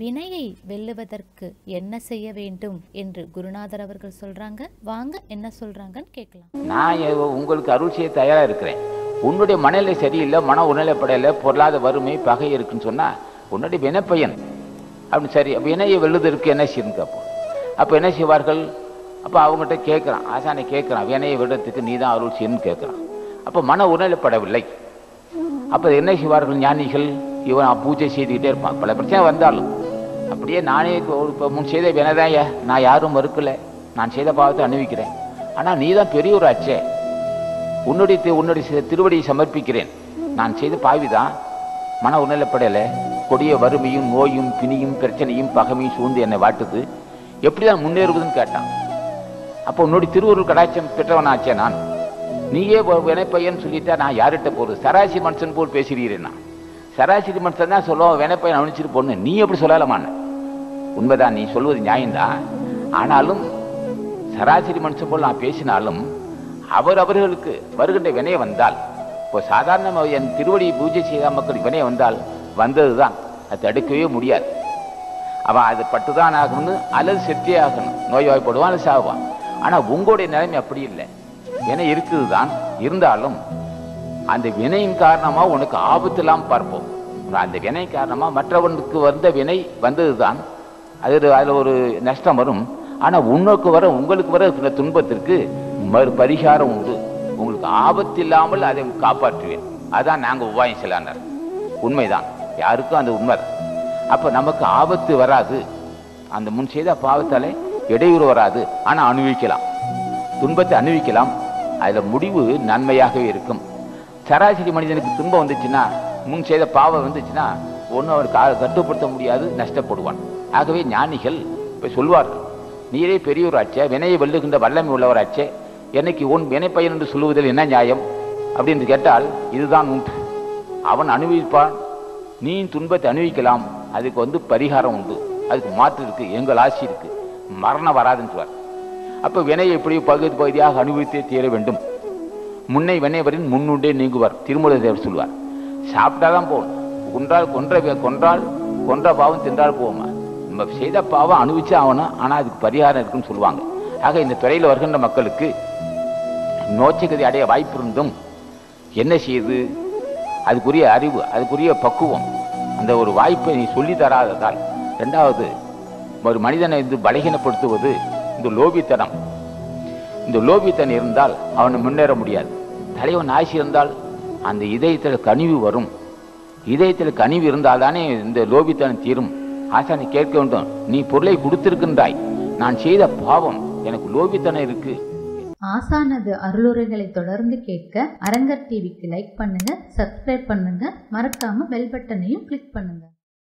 வினையை வெல்லுவதற்கு என்ன செய்ய வேண்டும் என்று குருநாதர் அவர்கள் சொல்றாங்க. வாங்க என்ன சொல்றாங்கன்னு கேட்கலாம். நான் உங்களுக்கு அருள் செய்ய தயாராக இருக்கிறேன். உன்னுடைய மனநிலை சரியில்லை மன உணலைப்படையில பொருளாத வறுமை பகை இருக்குன்னு சொன்னா உன்னுடைய வினைப்பயன். அப்படின்னு சரி அப்போ வினையை வெல்லுவதற்கு என்ன செய்யணும் கேட்போம். அப்போ என்ன செய்வார்கள்? அப்போ அவங்ககிட்ட கேட்குறான் ஆசானை கேட்குறான் வினையை விடுறதுக்கு நீ தான் அருள் செய்யணும்னு கேட்குறான். அப்போ மன உணலைப்படவில்லை அப்போ என்ன செய்வார்கள் ஞானிகள்? இவன் பூஜை செய்துக்கிட்டே இருப்பான். பல பிரச்சனை வந்தாலும். அப்படியே நானே இப்போ முன் செய்த வினைதாயா நான் யாரும் மறுக்கல. நான் செய்த பாவத்தை அனுபவிக்கிறேன். ஆனால் நீ தான் பெரியவராச்சே உன்னுடைய உன்னுடைய திருவடியை சமர்ப்பிக்கிறேன். நான் செய்த பாவிதான். மன உணலப்படலை கொடிய வறுமையும் நோயும் பிணியும் பிரச்சனையும் பகமையும் சூழ்ந்து என்னை வாட்டுது எப்படி தான் முன்னேறுவதுன்னு கேட்டான். அப்போ உன்னுடைய திருவருள் கடாட்சம் பெற்றவனாச்சே நான். நீயே வ- வினைப்பையன் சொல்லிட்டா நான் யார்கிட்ட போகிறது சராசரி மனுஷன் போல் பேசுகிறீரேன் நான். சராசரி மனுஷன் தான் சொல்லுவோம் வினைப்பையன் அனுப்பிச்சிட்டு பொண்ணு. நீ எப்படி சொல்லலாமான்னு? உண்மைதான் நீ சொல்வது நியாயம்தான். ஆனாலும் சராசரி மனுஷன் போல் நான் பேசினாலும் அவர் அவர்களுக்கு வருகின்ற வினைய வந்தால் இப்போ சாதாரணமாக என் திருவடி பூஜை செய்த மக்களுக்கு வினைய வந்தால் வந்ததுதான். அது தடுக்கவே முடியாது. அவன் அது பட்டுதான் ஆகணும்னு அல்லது செத்தே ஆகணும். நோய்வாய்ப்படுவான் அல்லது சாகுவான். ஆனால் உங்களுடைய நிலைமை அப்படி இல்லை. வினை இருக்குது தான் இருந்தாலும் அந்த வினையின் காரணமாக உனக்கு ஆபத்தெல்லாம் பார்ப்போம். அந்த வினை காரணமாக மற்றவனுக்கு வந்த வினை வந்தது தான் அது அதில் ஒரு நஷ்டம் வரும். ஆனா உன்னுக்கு வர உங்களுக்கு வர சில துன்பத்திற்கு மறு பரிகாரம் உண்டு. உங்களுக்கு ஆபத்து இல்லாமல் அதை காப்பாற்றுவேன். அதான் நாங்க உபாயம் செல்லானர். உண்மைதான். யாருக்கும் அந்த உண்மை. அப்போ நமக்கு ஆபத்து வராது. அந்த முன் செய்த பாவத்தாலே இடையூறு வராது. ஆனா அனுபவிக்கலாம். துன்பத்தை அனுபவிக்கலாம். அதில் முடிவு நன்மையாகவே இருக்கும். சராசரி மனிதனுக்கு துன்பம் வந்துச்சுன்னா முன் செய்த பாவம் வந்துச்சுன்னா ஒன்றும் அவர் கட்டுப்படுத்த முடியாது நஷ்டப்படுவான். ஆகவே ஞானிகள் இப்ப சொல்வார்கள் நீரே பெரியவராச்சே வினையை வெல்லுகின்ற வல்லமை உள்ளவராச்சே என்னைக்கு உன் வினை பையன் என்று சொல்லுவதில் என்ன நியாயம்? அப்படின்னு கேட்டால் இதுதான் உண்டு. அவன் அனுபவிப்பான் நீ துன்பத்தை அனுபவிக்கலாம். அதுக்கு வந்து பரிகாரம் உண்டு. அதுக்கு மாற்று இருக்கு எங்கள் ஆசி இருக்கு. மரணம் வராதுன்னு சொல்வார். அப்ப வினை எப்படி பகுதி பகுதியாக அனுபவித்தே தீர வேண்டும். முன்னை வினைவரின் முன்னுண்டே நீங்குவார். திருமூல தேவர் சொல்வார் சாப்பிட்டாதான் போகணும் கொன்றால் கொன்ற கொன்றால் கொன்ற பாவம் தின்றால் போவோமா? நம்ம செய்த பாவம் அனுபவிச்சு ஆகணும். ஆனால் அதுக்கு பரிகாரம் இருக்குன்னு சொல்லுவாங்க. ஆக இந்த துறையில் வருகின்ற மக்களுக்கு நோச்சகதி அடைய வாய்ப்பு இருந்தும் என்ன செய்யுது? அதுக்குரிய அறிவு அதுக்குரிய பக்குவம் அந்த ஒரு வாய்ப்பை நீ சொல்லி தராததால் ரெண்டாவது ஒரு மனிதனை வந்து பலகீனப்படுத்துவது இந்த லோபித்தனம். இந்த லோபித்தன் இருந்தால் அவனை முன்னேற முடியாது. தலைவன் ஆசி இருந்தால் அந்த இதயத்தில் கனிவு வரும். இதயத்தில் கனிவு இருந்தால் தானே இந்த லோபித்தனம் தீரும்? ஆசானை கேட்க வேண்டும். நீ பொருளை கொடுத்திருக்கின்றாய். நான் செய்த பாவம். எனக்கு லோபித்தனம் இருக்கு. ஆசானது அருளுரைகளை தொடர்ந்து கேட்க அரங்கர் டிவிக்கு லைக் பண்ணுங்க சப்ஸ்கிரைப் பண்ணுங்க. மறக்காம பெல் பட்டனையும் கிளிக் பண்ணுங்க.